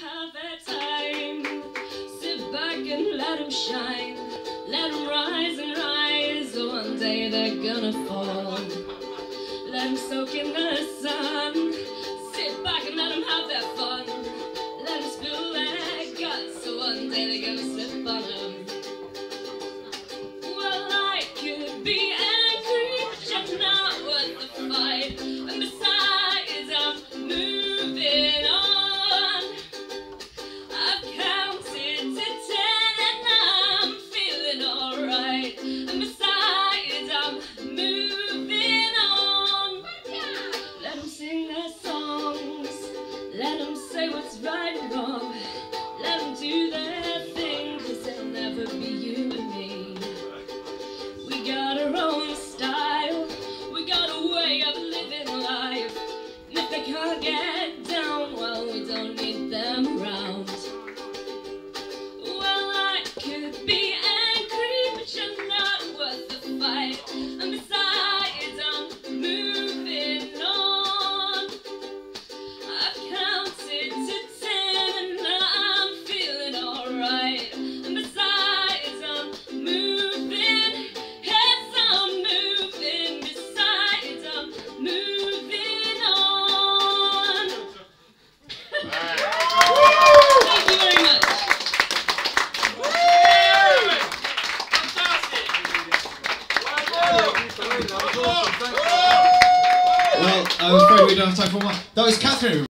have their time. Sit back and let them shine. Let them rise and rise. One day they're gonna fall. Let them soak in the sun. Sit back and let them have their fun. Let them spill their guts. One day they're gonna slip on them. Songs. Let them Well, I'm afraid we don't have time for more. That was Catherine.